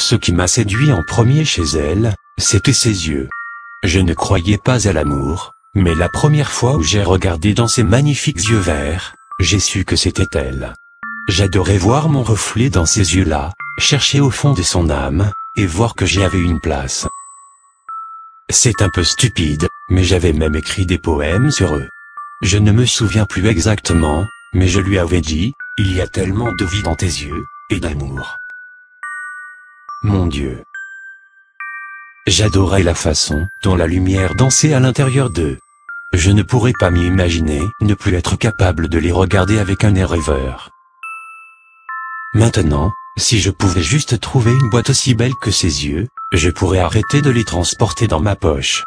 Ce qui m'a séduit en premier chez elle, c'était ses yeux. Je ne croyais pas à l'amour, mais la première fois où j'ai regardé dans ses magnifiques yeux verts, j'ai su que c'était elle. J'adorais voir mon reflet dans ces yeux-là, chercher au fond de son âme, et voir que j'y avais une place. C'est un peu stupide, mais j'avais même écrit des poèmes sur eux. Je ne me souviens plus exactement, mais je lui avais dit, il y a tellement de vie dans tes yeux, et d'amour. Mon Dieu. J'adorais la façon dont la lumière dansait à l'intérieur d'eux. Je ne pourrais pas m'y imaginer ne plus être capable de les regarder avec un air rêveur. Maintenant, si je pouvais juste trouver une boîte aussi belle que ses yeux, je pourrais arrêter de les transporter dans ma poche.